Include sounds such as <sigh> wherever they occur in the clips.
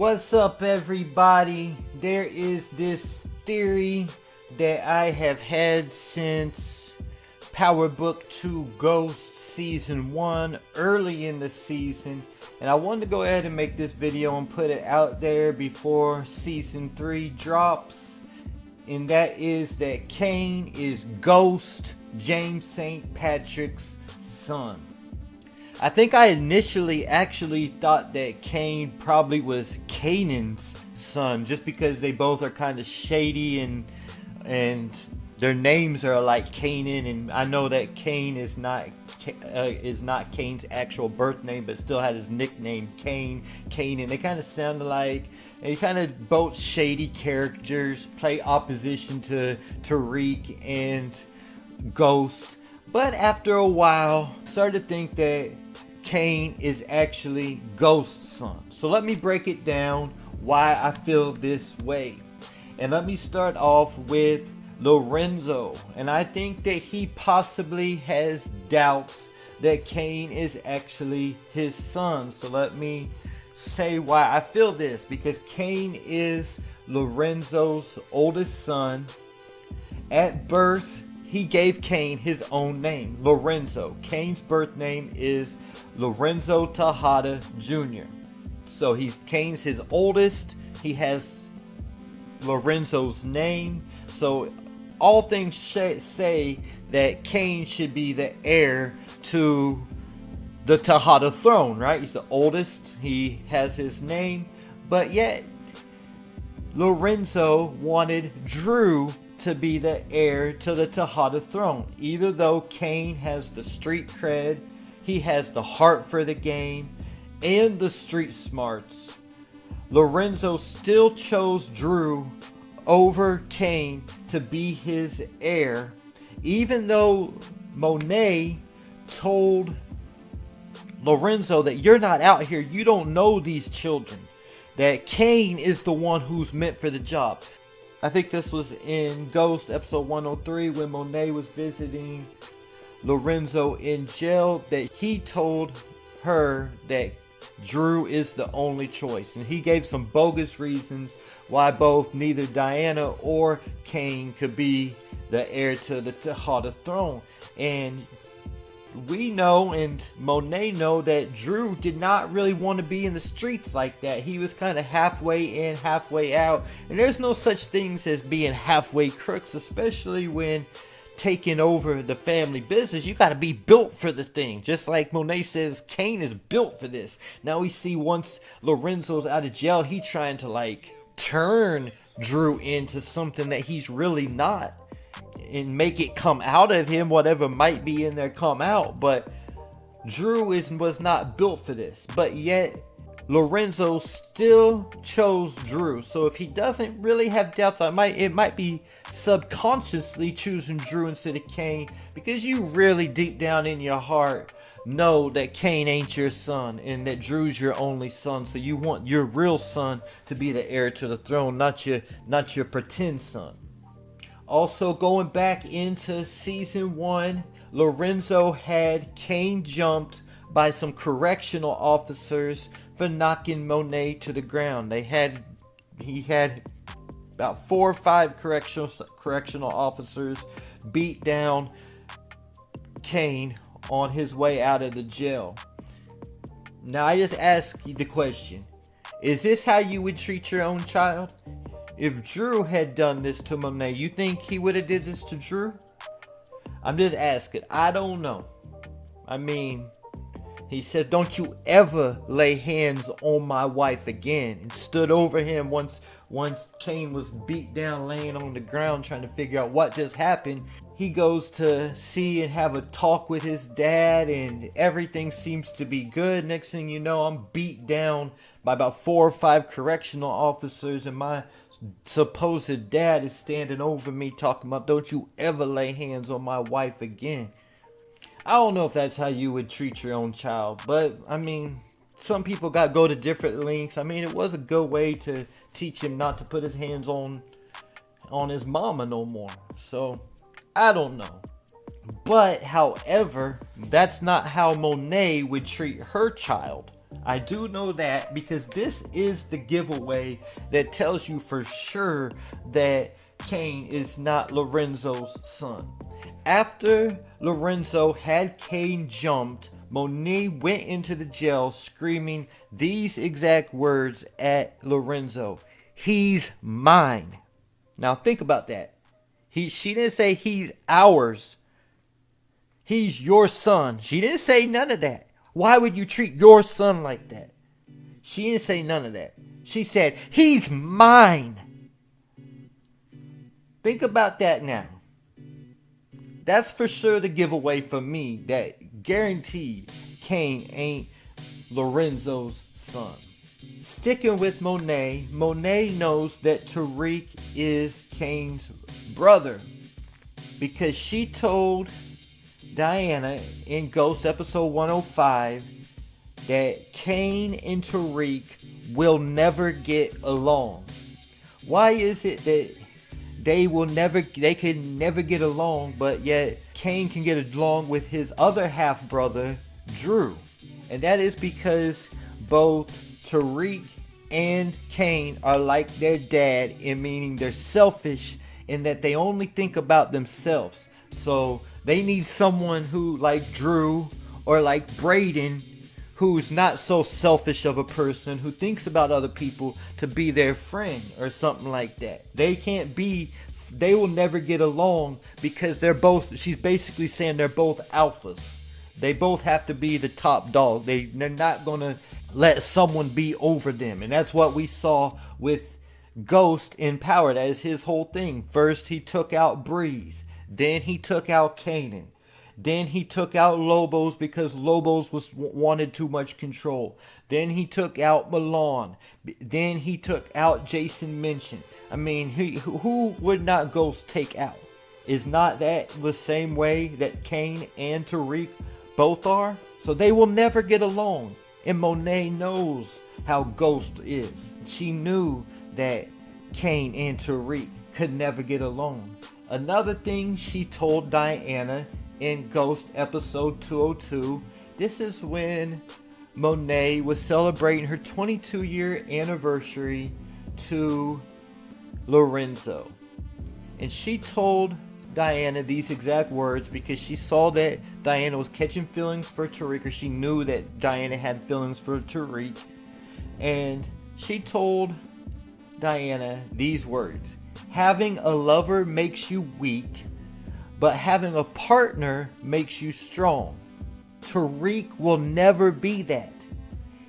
What's up, everybody? There is this theory that I have had since Power Book 2 Ghost Season 1 early in the season. And I wanted to go ahead and make this video and put it out there before Season 3 drops. And that is that Cane is Ghost James St. Patrick's son. I think I initially actually thought that Cane probably was Kanan's son just because they both are kind of shady and and their names are like Kanan and I know that Cane is not uh, is not Cane's actual birth name but still had his nickname Cane Kanan. They kind of sound like they kind of both shady characters play opposition to Tariq and Ghost but after a while I started to think that Cane is actually Ghost's son. So let me break it down why I feel this way. And let me start off with Lorenzo. And I think that he possibly has doubts that Cane is actually his son. So let me say why I feel this. Because Cane is Lorenzo's oldest son. At birth, he gave Cane his own name, Lorenzo. Cane's birth name is Lorenzo Tejada Jr. So he's Cane's his oldest. He has Lorenzo's name. So all things say that Cane should be the heir to the Tejada throne, right? He's the oldest. He has his name. But yet, Lorenzo wanted Dru to be the heir to the Tejada throne. Even though Cane has the street cred, he has the heart for the game, and the street smarts, Lorenzo still chose Dru over Cane to be his heir, even though Monet told Lorenzo that you're not out here, you don't know these children, that Cane is the one who's meant for the job. I think this was in Ghost episode 103 when Monet was visiting Lorenzo in jail that he told her that Dru is the only choice. And he gave some bogus reasons why both neither Diana or Cane could be the heir to the Tejada throne. And we know and Monet know that Dru did not really want to be in the streets like that. He was kind of halfway in, halfway out. And there's no such things as being halfway crooks, especially when taking over the family business. You got to be built for the thing. Just like Monet says, Cane is built for this. Now we see once Lorenzo's out of jail, he trying to like turn Dru into something that he's really not and make it come out of him, whatever might be in there come out. But Dru is was not built for this. But yet Lorenzo still chose Dru. So if he doesn't really have doubts, I might it might be subconsciously choosing Dru instead of Cane because you really deep down in your heart know that Cane ain't your son and that Dru's your only son. So you want your real son to be the heir to the throne, not your not your pretend son. Also, going back into season one, Lorenzo had Cane jumped by some correctional officers for knocking Monet to the ground. They had he had about four or five correctional correctional officers beat down Cane on his way out of the jail. Now I just ask you the question. Is this how you would treat your own child? If Dru had done this to Monet, you think he would have did this to Dru? I'm just asking. I don't know. I mean, he said, Don't you ever lay hands on my wife again. And stood over him once once Cane was beat down laying on the ground trying to figure out what just happened. He goes to see and have a talk with his dad and everything seems to be good. Next thing you know, I'm beat down by about four or five correctional officers and my supposed dad is standing over me talking about don't you ever lay hands on my wife again. I don't know if that's how you would treat your own child, but I mean, some people got go to different lengths. I mean, it was a good way to teach him not to put his hands on on his mama no more. So, I don't know. But however, that's not how Monet would treat her child. I do know that because this is the giveaway that tells you for sure that Cane is not Lorenzo's son. After Lorenzo had Cane jumped, Monet went into the jail screaming these exact words at Lorenzo He's mine. Now think about that. He, she didn't say he's ours. He's your son. She didn't say none of that. Why would you treat your son like that? She didn't say none of that. She said, He's mine. Think about that now. That's for sure the giveaway for me that guaranteed Cane ain't Lorenzo's son. Sticking with Monet, Monet knows that Tariq is Cane's brother because she told Diana in Ghost episode 105 that Cane and Tariq will never get along. Why is it that they will never they can never get along, but yet Cane can get along with his other half brother, Dru? And that is because both Tariq and Cane are like their dad in meaning they're selfish in that they only think about themselves. So they need someone who, like Dru or like Brayden, who's not so selfish of a person, who thinks about other people to be their friend or something like that. They can't be, they will never get along because they're both, she's basically saying they're both alphas. They both have to be the top dog. They, they're not going to let someone be over them. And that's what we saw with Ghost in Power. That is his whole thing. First, he took out Breeze. Then he took out Kanan. Then he took out Lobos because Lobos was wanted too much control. Then he took out Milan. Then he took out Jason Minchin. I mean, he, who would not Ghost take out? Is not that the same way that Cane and Tariq both are? So they will never get along. And Monet knows how Ghost is. She knew that Cane and Tariq could never get along. Another thing she told Diana in Ghost episode 202 this is when Monet was celebrating her 22 year anniversary to Lorenzo. And she told Diana these exact words because she saw that Diana was catching feelings for Tariq, or she knew that Diana had feelings for Tariq. And she told Diana these words Having a lover makes you weak, but having a partner makes you strong. Tariq will never be that.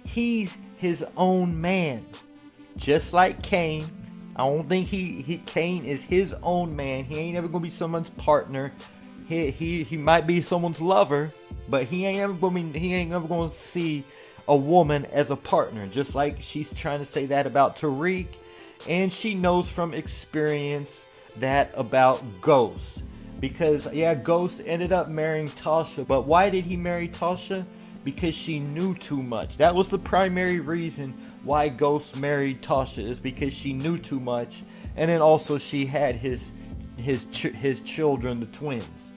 He's his own man. Just like Cane. I don't think he, he Cane is his own man. He ain't ever gonna be someone's partner. He he he might be someone's lover, but he ain't ever gonna be, he ain't ever gonna see a woman as a partner. Just like she's trying to say that about Tariq and she knows from experience that about Ghost. Because, yeah, Ghost ended up marrying Tasha, but why did he marry Tasha? Because she knew too much. That was the primary reason why Ghost married Tasha, is because she knew too much, and then also she had his his ch- his children, the twins.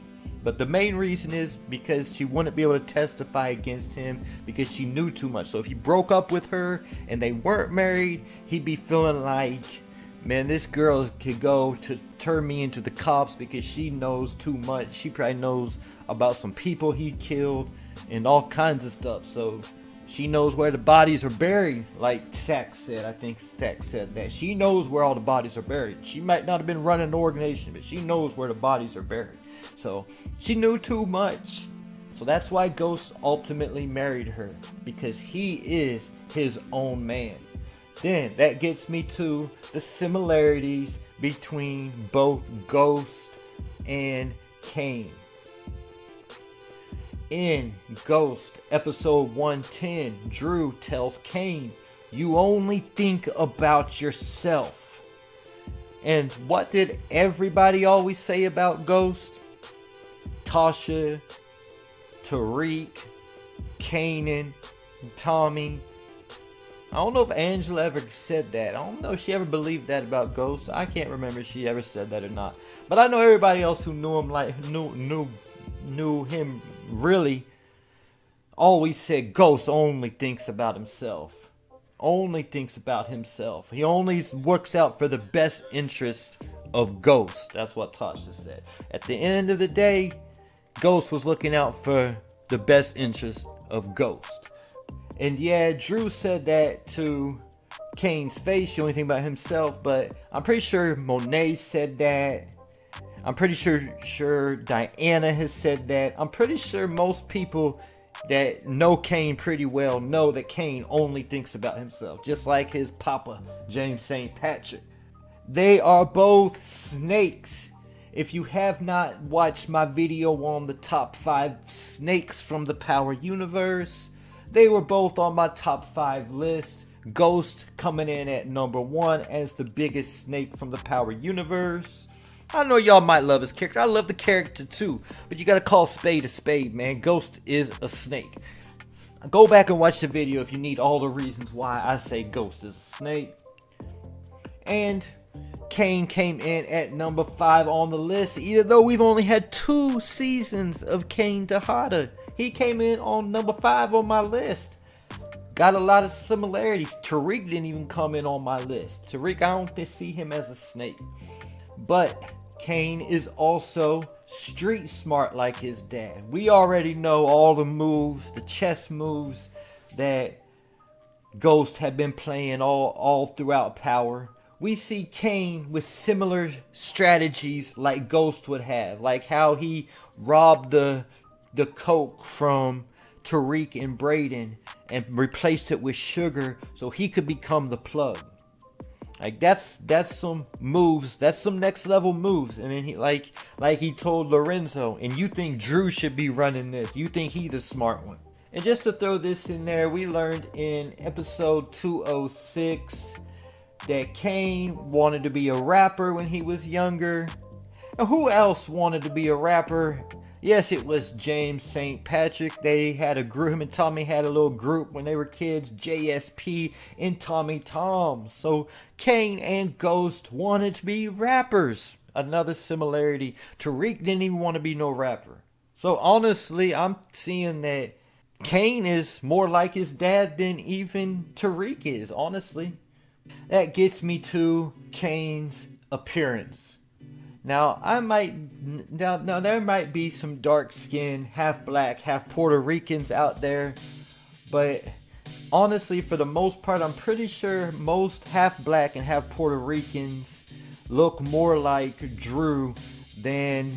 But the main reason is because she wouldn't be able to testify against him because she knew too much. So if he broke up with her and they weren't married, he'd be feeling like, man, this girl could go to turn me into the cops because she knows too much. She probably knows about some people he killed and all kinds of stuff. So she knows where the bodies are buried, like Saxe said. I think Saxe said that. She knows where all the bodies are buried. She might not have been running the organization, but she knows where the bodies are buried. So she knew too much. So that's why Ghost ultimately married her, because he is his own man. Then that gets me to the similarities between both Ghost and Cane. In Ghost episode 110, Dru tells Cane, You only think about yourself. And what did everybody always say about Ghost? Tasha, Tariq, Kanan, Tommy. I don't know if Angela ever said that. I don't know if she ever believed that about Ghost. I can't remember if she ever said that or not. But I know everybody else who knew him like knew knew knew him really always said Ghost only thinks about himself. Only thinks about himself. He only works out for the best interest of Ghost. That's what Tasha said. At the end of the day, Ghost was looking out for the best interest of Ghost. And yeah, Dru said that to Cane's face. The only thing about himself, but I'm pretty sure Monet said that. I'm pretty sure sure Diana has said that. I'm pretty sure most people that know Cane pretty well know that Cane only thinks about himself, just like his papa, James St. Patrick. They are both snakes. If you have not watched my video on the top 5 snakes from the Power Universe, they were both on my top 5 list. Ghost coming in at number 1 as the biggest snake from the Power Universe. I know y'all might love his character. I love the character too. But you gotta call spade a spade, man. Ghost is a snake. Go back and watch the video if you need all the reasons why I say Ghost is a snake. And Cane came in at number 5 on the list, even though we've only had two seasons of Cane Tejada. He came in on number 5 on my list. Got a lot of similarities. Tariq didn't even come in on my list. Tariq, I don't see him as a snake. But Cane is also street smart like his dad. We already know all the moves, the chess moves that Ghost had been playing all, all throughout Power. We see Cane with similar strategies like Ghost would have, like how he robbed the the coke from Tariq and Brayden and replaced it with sugar so he could become the plug. Like that's that's some moves. That's some next level moves. And then he like like he told Lorenzo, and you think Dru should be running this. You think he the smart one. And just to throw this in there, we learned in episode 206 that Cane wanted to be a rapper when he was younger. And who else wanted to be a rapper Yes, it was James St. Patrick. They had a group, him and Tommy had a little group when they were kids, JSP and Tommy Tom. So Cane and Ghost wanted to be rappers. Another similarity. Tariq didn't even want to be no rapper. So honestly, I'm seeing that Cane is more like his dad than even Tariq is, honestly. That gets me to Cane's appearance. Now I might now now there might be some dark skinned, half black, half Puerto Ricans out there, but honestly for the most part I'm pretty sure most half black and half Puerto Ricans look more like Dru than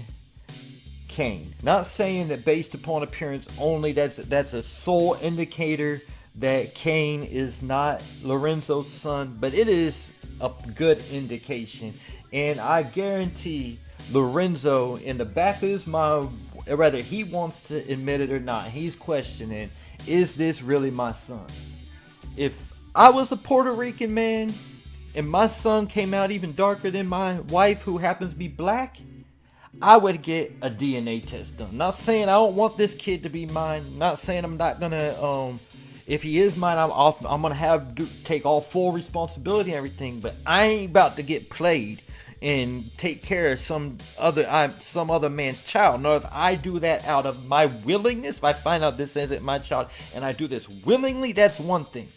Cane. Not saying that based upon appearance only that's that's a sole indicator that Cane is not Lorenzo's son, but it is a good indication. And I guarantee Lorenzo, in the back of his mind, he wants to admit it or not, he's questioning is this really my son? If I was a Puerto Rican man and my son came out even darker than my wife, who happens to be black, I would get a DNA test done. Not saying I don't want this kid to be mine. Not saying I'm not gonna um if he is mine, I'm off, I'm gonna have to take all full responsibility and everything. But I ain't about to get played and take care of some other I, some other man's child. Now, if I do that out of my willingness, if I find out this isn't my child and I do this willingly, that's one thing.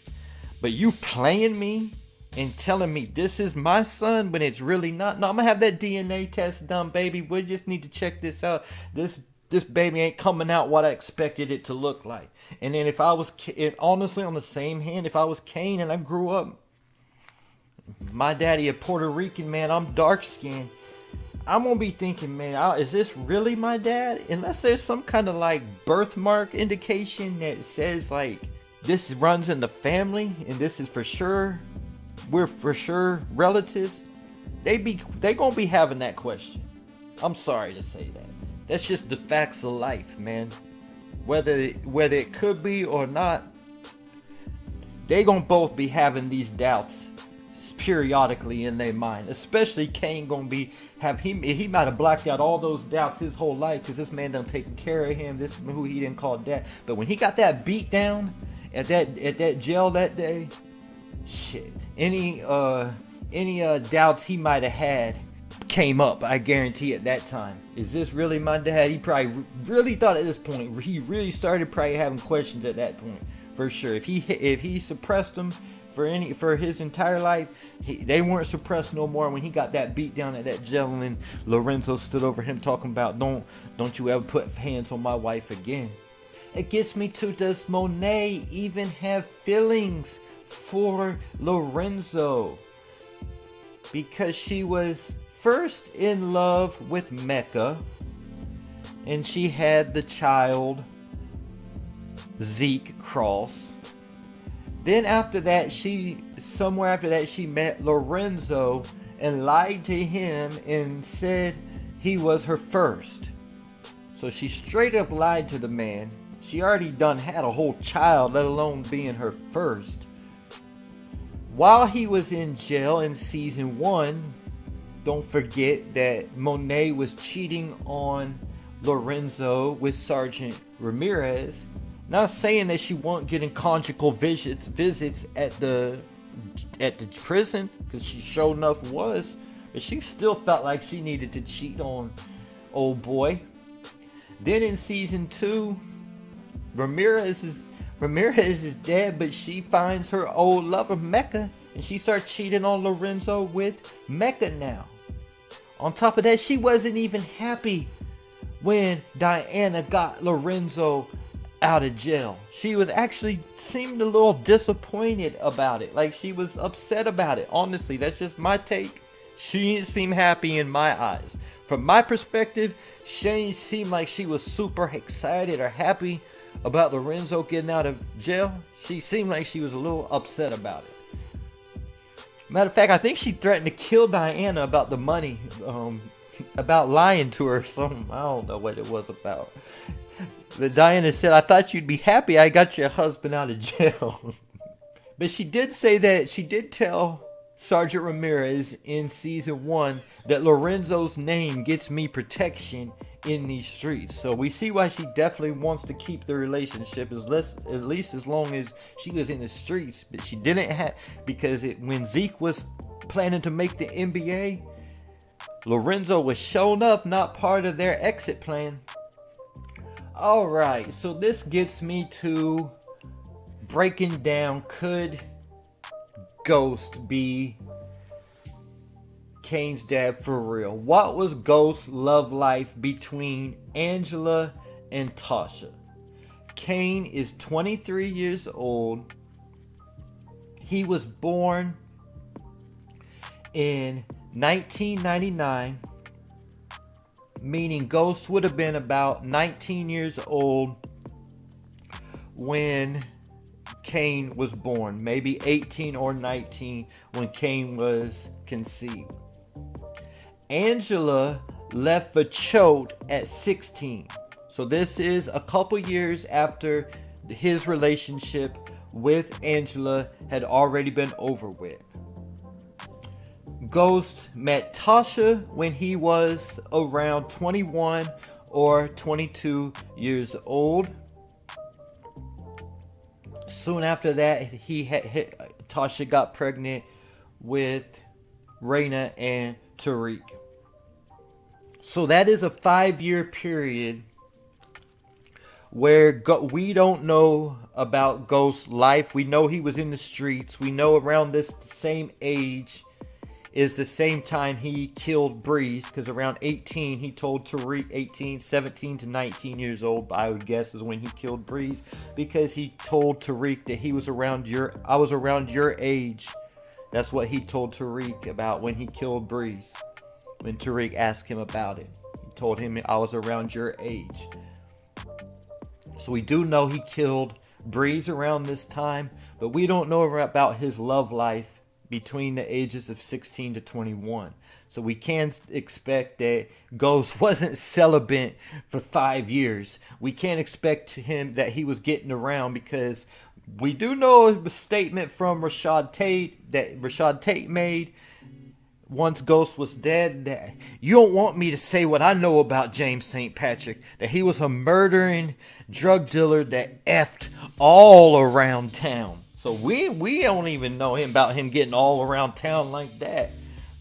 But you playing me and telling me this is my son when it's really not. No, I'm gonna have that DNA test done, baby. We just need to check this out. This this baby ain't coming out what I expected it to look like. And then if I was, honestly, on the same hand, if I was Cane and I grew up, my daddy a Puerto Rican man, I'm dark skinned. I'm gonna be thinking, man, is this really my dad? Unless there's some kind of like birthmark indication that says like this runs in the family and this is for sure, we're for sure relatives. They be they gonna be having that question. I'm sorry to say that. That's just the facts of life, man. Whether it, whether it could be or not, they gonna both be having these doubts periodically in their mind. Especially Cane gonna be have he he might have blacked out all those doubts his whole life because this man done taking care of him. This who he didn't call dad. But when he got that beat down at that at that jail that day, shit. Any uh any uh doubts he might have had came up. I guarantee at that time. Is this really my dad? He probably really thought at this point. He really started probably having questions at that point for sure. If he if he suppressed them for any for his entire life, he, they weren't suppressed no more. When he got that beat down at that and Lorenzo stood over him talking about don't don't you ever put hands on my wife again. It gets me to does Monet even have feelings for Lorenzo? Because she was first in love with Mecca and she had the child Zeke Cross. Then after that, she somewhere after that she met Lorenzo and lied to him and said he was her first. So she straight up lied to the man. She already done had a whole child, let alone being her first. While he was in jail in season one, don't forget that Monet was cheating on Lorenzo with Sergeant Ramirez. Not saying that she won't getting conjugal visits visits at the at the prison because she sure enough was, but she still felt like she needed to cheat on old boy. Then in season two, Ramirez is Ramirez is dead, but she finds her old lover Mecca, and she starts cheating on Lorenzo with Mecca now. On top of that, she wasn't even happy when Diana got Lorenzo out of jail. She was actually seemed a little disappointed about it. Like she was upset about it. Honestly, that's just my take. She didn't seem happy in my eyes. From my perspective, she didn't seem like she was super excited or happy about Lorenzo getting out of jail. She seemed like she was a little upset about it. Matter of fact, I think she threatened to kill Diana about the money, um, about lying to her. Some I don't know what it was about. But Diana said, "I thought you'd be happy. I got your husband out of jail." <laughs> but she did say that she did tell Sergeant Ramirez in season one that Lorenzo's name gets me protection in these streets. So we see why she definitely wants to keep the relationship as less, at least as long as she was in the streets. But she didn't have because it, when Zeke was planning to make the NBA, Lorenzo was shown up not part of their exit plan. All right, so this gets me to breaking down could Ghost be Cane's dad for real. What was Ghost's love life between Angela and Tasha? Cane is 23 years old. He was born in 1999, meaning Ghost would have been about 19 years old when Cane was born, maybe 18 or 19 when Cane was conceived. Angela left for Choate at 16. So this is a couple years after his relationship with Angela had already been over with. Ghost met Tasha when he was around 21 or 22 years old. Soon after that, he had hit, Tasha got pregnant with Raina and Tariq. So that is a five year period where we don't know about Ghost's life. We know he was in the streets. We know around this same age is the same time he killed Breeze because around 18 he told Tariq 18, 17 to 19 years old, I would guess is when he killed Breeze because he told Tariq that he was around your I was around your age. That's what he told Tariq about when he killed Breeze when Tariq asked him about it. He told him I was around your age. So we do know he killed Breeze around this time, but we don't know about his love life between the ages of 16 to 21. So we can expect that Ghost <laughs> wasn't celibate for five years. We can't expect him that he was getting around because we do know a statement from Rashad Tate that Rashad Tate made once Ghost was dead, you don't want me to say what I know about James St. Patrick, that he was a murdering drug dealer that effed all around town. So we we don't even know him about him getting all around town like that.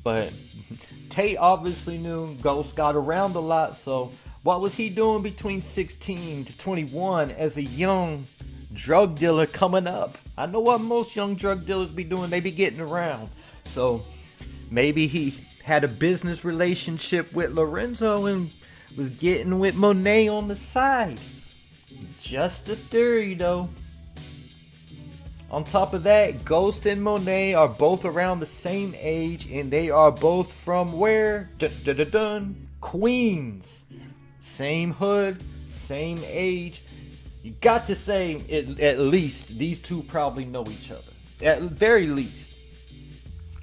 But <laughs> Tate obviously knew Ghost got around a lot, so what was he doing between 16 to 21 as a young drug dealer coming up? I know what most young drug dealers be doing, they be getting around. So maybe he had a business relationship with Lorenzo and was getting with Monet on the side. Just a theory though. On top of that, Ghost and Monet are both around the same age and they are both from where? Dun, dun, dun, dun. Queens. Same hood, same age. You got to say, at, at least, these two probably know each other. At very least.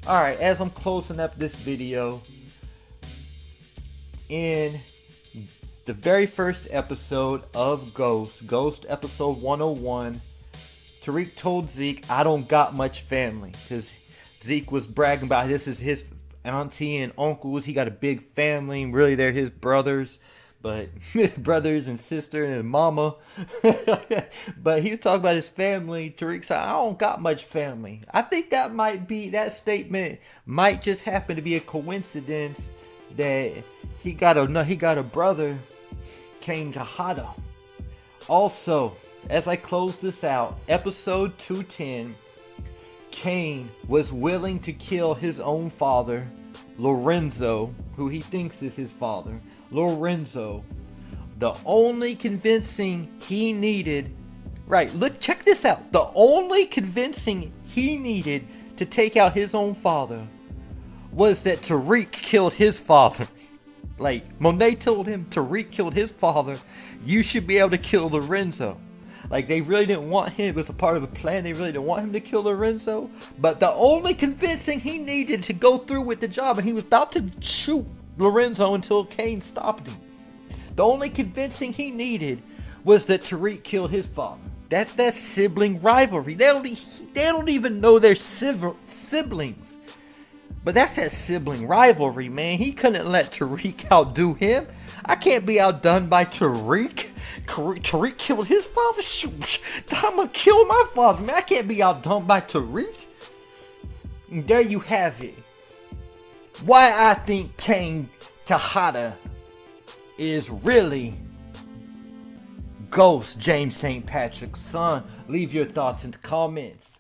Alright, as I'm closing up this video, in the very first episode of Ghost, Ghost episode 101, Tariq told Zeke, I don't got much family. Because Zeke was bragging about this is his auntie and uncles. He got a big family. Really, they're his brothers. But <laughs> brothers and sister and mama. <laughs> but he was talking about his family. Tariq said, I don't got much family. I think that might be, that statement might just happen to be a coincidence that he got a, he got a brother, Cane Tejada. Also, as I close this out, episode 210, Cane was willing to kill his own father, Lorenzo, who he thinks is his father. Lorenzo, the only convincing he needed, right, look, check this out. The only convincing he needed to take out his own father was that Tariq killed his father. <laughs> Like, Monet told him Tariq killed his father. You should be able to kill Lorenzo. Like they really didn't want him. It was a part of a plan. They really didn't want him to kill Lorenzo. But the only convincing he needed to go through with the job, and he was about to shoot Lorenzo until Cane stopped him. The only convincing he needed was that Tariq killed his father. That's that sibling rivalry. They don't, they don't even know they're siblings. But that's that sibling rivalry, man. He couldn't let Tariq <laughs> outdo him. I can't be outdone by Tariq. Tariq killed his father. Shoot, <laughs> I'm gonna kill my father, man. I can't be outdone by Tariq. And there you have it. Why I think Cane Tejada is really Ghost James St. Patrick's son. Leave your thoughts in the comments.